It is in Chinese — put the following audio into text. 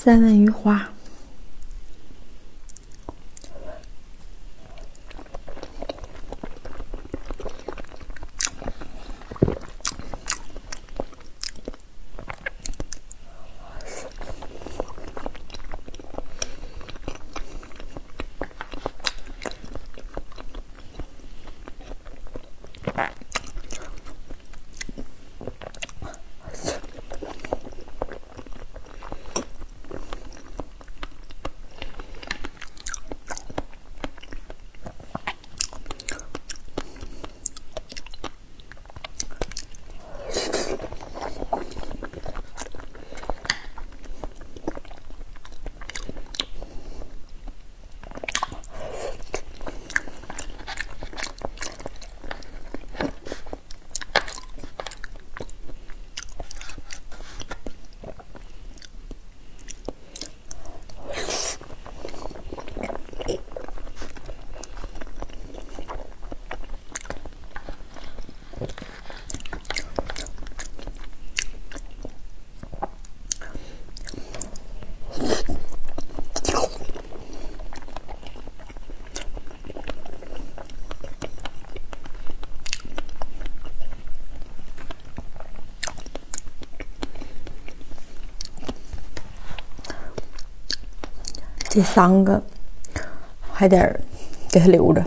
三文鱼花。这三个还得给他留着。